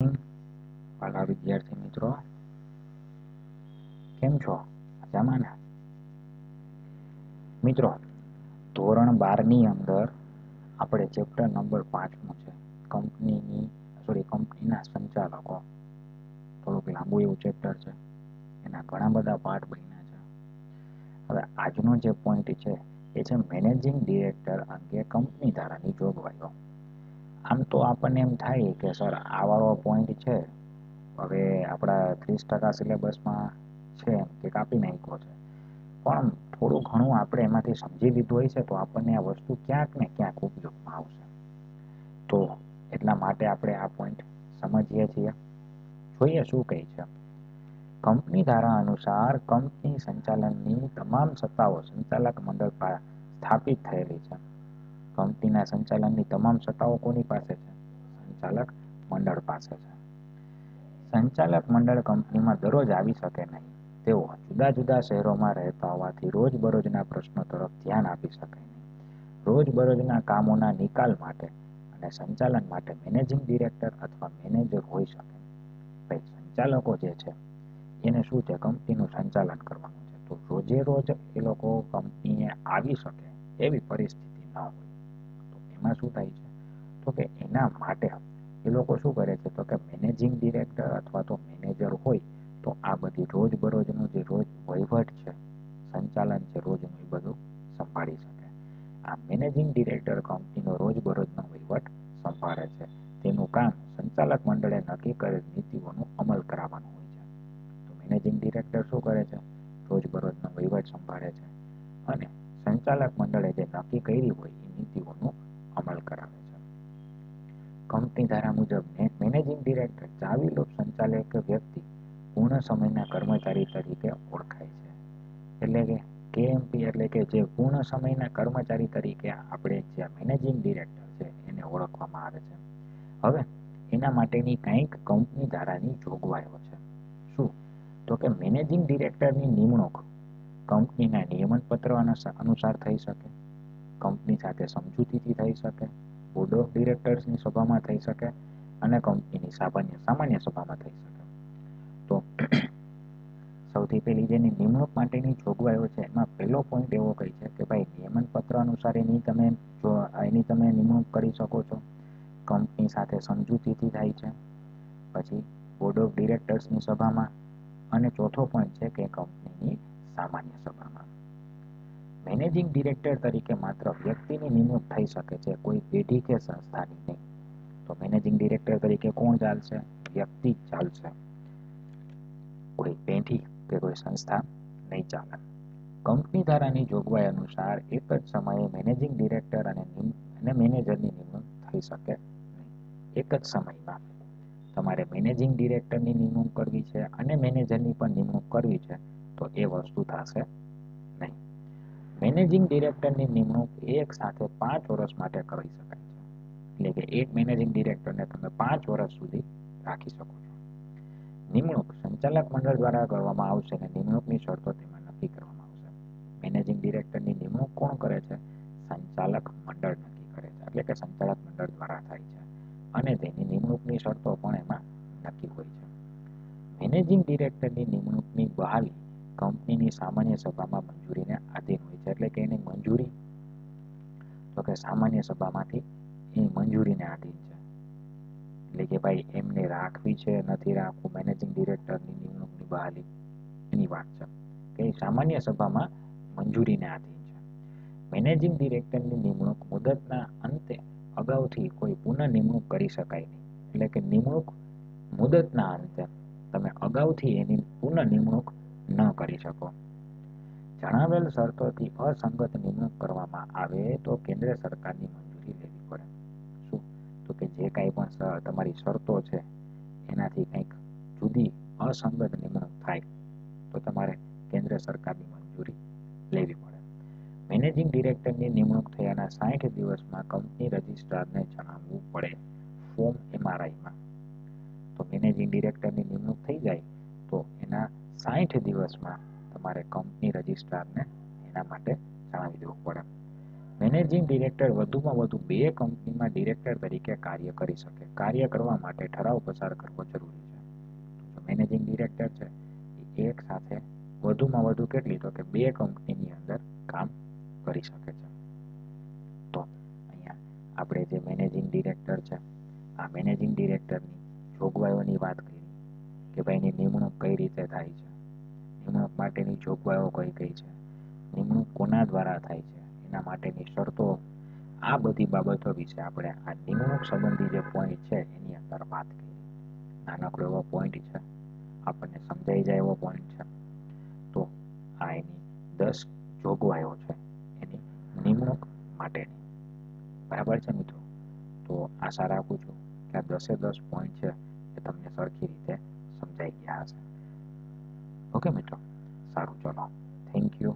વાલા વિદ્યાર્થી મિત્રો કેમ છો મજામાં ને મિત્રો ધોરણ બારની અંદર આપણે ચેપ્ટર નંબર પાંચનું છે કંપનીની સોરી કંપનીના સંચાલકો થોડુંક લાંબુ એવું ચેપ્ટર છે એના ઘણા બધા પાઠ બન્યા છે હવે આજનો જે પોઈન્ટ છે એ છે મેનેજિંગ ડિરેક્ટર અંગે કંપની ધારાની જોગવાઈઓ આમ તો આપણને એમ થાય કે, સર, આવાળો વાળો પોઈન્ટ છે. હવે આપણા ત્રીસ ટકા સિલેબસમાં છે એમ કે કાપી નાખ્યો છે. પણ થોડું ઘણું આપણે એમાંથી સમજી લીધું હોય છે, તો આપણને આ વસ્તુ ક્યાંક ને ક્યાંક ઉપયોગમાં આવશે. તો એટલા માટે આપણે આ પોઈન્ટ સમજીએ છીએ. જોઈએ શું કહે છે. કંપની ધારા અનુસાર કંપની સંચાલનની તમામ સત્તાઓ સંચાલક મંડળ સ્થાપિત થયેલી છે. કંપનીના સંચાલનની તમામ સત્તાઓ કોની પાસે છે? સંચાલક મંડળ પાસે છે. સંચાલક મંડળ કંપનીમાં દરરોજ આવી શકે નહીં. તેઓ જુદા જુદા શહેરોમાં રહેતા હોવાથી રોજબરોજના પ્રશ્નો તરફ ધ્યાન આપી શકે નહીં. રોજબરોજના કામોના નિકાલ માટે અને સંચાલન માટે મેનેજિંગ ડિરેક્ટર અથવા મેનેજર હોઈ શકે. ભાઈ, સંચાલકો જે છે, એને શું છે? કંપનીનું સંચાલન કરવાનું છે. તો રોજે રોજ એ લોકો કંપનીએ આવી શકે એવી પરિસ્થિતિ ન હોય. એમાં શું થાય છે? તો કે એના માટે એ લોકો શું કરે છે? તો કે મેનેજિંગ ડિરેક્ટર અથવા તો મેનેજર હોય, તો આ બધી રોજબરોજનું જે રોજ વહીવટ છે, સંચાલન છે, રોજનું એ બધું સંભાળી શકે. આ મેનેજિંગ ડિરેક્ટર કંપનીનો રોજબરોજનો વહીવટ સંભાળે છે. તેનું કામ સંચાલક મંડળે નક્કી કરેલ નીતિઓનું અમલ કરાવવાનું હોય છે. તો મેનેજિંગ ડિરેક્ટર શું કરે છે? રોજબરોજનો વહીવટ સંભાળે છે. અને સંચાલક મંડળે જે નક્કી કરી હોય એ નીતિઓનું અમલ કરાવે છે કંપની ધારા મુજબ મેનેજિંગ ડિરેક્ટર ચાવી લોક સંચાલક વ્યક્તિ પૂર્ણ સમયના કર્મચારી તરીકે ઓળખાય છે. એટલે કે કેએમપી એટલે કે જે પૂર્ણ સમયના કર્મચારી તરીકે આપણે જે મેનેજિંગ ડિરેક્ટર છે એને ઓળખવામાં આવે છે. હવે એના માટેની કંઈક કંપની ધારાની જોગવાઈઓ છે. શું? તો કે મેનેજિંગ ડિરેક્ટરની નિમણૂક કંપનીના નિયમન પત્ર અનુસાર થઈ શકે. કંપની સાથે સમજૂતીથી થઈ શકે. બોર્ડ ઓફ ડિરેક્ટર્સની સભામાં થઈ શકે અને કંપનીની સામાન્ય સામાન્ય સભામાં થઈ શકે. તો સૌથી પહેલી જેની નિમણૂક માટેની જોગવાઈઓ છે, એમાં પહેલો પોઈન્ટ એવો કહી છે કે ભાઈ નિયમન પત્ર અનુસાર એની તમે જો, એની તમે નિમણૂક કરી શકો છો. કંપની સાથે સમજૂતીથી થાય છે. પછી બોર્ડ ઓફ ડિરેક્ટર્સની સભામાં અને ચોથો પોઈન્ટ છે કે કંપનીની સામાન્ય સભામાં. મેનેજિંગ ડિરેક્ટર તરીકે માત્ર વ્યક્તિની નિમણૂક થઈ શકે છે, કોઈ પેઢી કે સંસ્થાની નહીં. તો મેનેજિંગ ડિરેક્ટર તરીકે કોણ ચાલશે? વ્યક્તિ ચાલશે. કોઈ પેઢી કે કોઈ સંસ્થા નહીં ચાલે કંપની ધારાની જોગવાઈ અનુસાર એક જ સમયે મેનેજિંગ ડિરેક્ટર અને અને મેનેજરની નિમણૂક થઈ શકે એક જ સમયમાં. તમારે મેનેજિંગ ડિરેક્ટરની નિમણૂક કરવી છે અને મેનેજરની પણ નિમણૂક કરવી છે, તો એ વસ્તુ થશે નહીં. મેનેજિંગ ડિરેક્ટરની નિમણૂક એક સાથે પાંચ વર્ષ માટે કરી શકાય છે. એટલે કે એક મેનેજિંગ ડિરેક્ટરને તમે પાંચ વર્ષ સુધી રાખી શકો છો. નિમણૂક સંચાલક મંડળ દ્વારા કરવામાં આવશે અને નિમણૂકની શરતો તેમાં નક્કી કરવામાં આવશે. મેનેજિંગ ડિરેક્ટરની નિમણૂક કોણ કરે છે? સંચાલક મંડળ નક્કી કરે છે. એટલે કે સંચાલક મંડળ દ્વારા થાય છે. અને તેની નિમણૂકની શરતો પણ એમાં નક્કી હોય છે. મેનેજિંગ ડિરેક્ટરની નિમણૂકની બહાલી કંપનીની સામાન્ય સભામાં મંજૂરીને આધીન હોય છે. એટલે કે એની મંજૂરી, તો કે સામાન્ય સભામાંથી એની મંજૂરીને આધીન છે. એટલે કે ભાઈ એમને રાખવી છે, નથી રાખવું મેનેજિંગ ડિરેક્ટરની નિમણૂકની બહાલી. એની વાત છે. કે સામાન્ય સભામાં મંજૂરીને આધીન છે. મેનેજિંગ ડિરેક્ટરની નિમણૂક મુદતના અંતે અગાઉથી કોઈ પુનઃ નિમણૂક કરી શકાય નહીં. એટલે કે નિમણૂક મુદતના અંતે તમે અગાઉથી એની પુનઃ નિમણૂક ન કરી શકો. જણાવેલ શરતોથી અસંગત નિમણૂક કરવામાં આવે તો કેન્દ્ર સરકારની મંજૂરી લેવી પડે શું તો કે જે કાંઈ પણ તમારી શરતો છે, એનાથી કંઈક જુદી અસંગત નિમણૂક થાય, તો તમારે કેન્દ્ર સરકારની મંજૂરી લેવી પડે. મેનેજિંગ ડિરેક્ટરની નિમણૂક થયાના સાઠ દિવસમાં કંપની રજિસ્ટ્રારને જણાવવું પડે ફોર્મ એમઆરઆઈમાં. તો મેનેજિંગ ડિરેક્ટરની નિમણૂક થઈ જાય, તો એના સાઠ દિવસમાં તમારે કંપની રજિસ્ટ્રારને એના માટે જણાવી દેવું પડે. મેનેજિંગ ડિરેક્ટર વધુમાં વધુ બે કંપનીમાં ડિરેક્ટર તરીકે કાર્ય કરી શકે. કાર્ય કરવા માટે ઠરાવ પસાર કરવો જરૂરી છે. મેનેજિંગ ડિરેક્ટર છે, એ એક સાથે વધુમાં વધુ કેટલી? તો કે બે કંપનીની અંદર કામ કરી શકે છે. તો અહીંયા આપણે જે મેનેજિંગ ડિરેક્ટર છે, આ મેનેજિંગ ડિરેક્ટરની જોગવાઈઓની વાત કરી કે ભાઈ એની નિમણૂક કઈ રીતે થાય છે? નિમણૂક માટેની જોગવાઈઓ કઈ કઈ છે? નિમણૂક કોના દ્વારા થાય છે? એના માટેની શરતો. આ બધી બાબતો વિશે આપણે આ નિમણૂક સંબંધી જે પોઈન્ટ છે, એની અંદર વાત કરી. નાનકડો એવો પોઈન્ટ છે. આપણને સમજાઈ જાય એવો પોઈન્ટ છે. તો આ એની દસ જોગવાઈઓ છે. એની નિમણૂક માટેની. બરાબર છે મિત્રો? તો આશા રાખું છું કે આ દસે દસ પોઈન્ટ છે એ તમને સરખી રીતે સમજાઈ ગયા હશે. ઓકે મિત્રો. સારું, ચલો. Thank you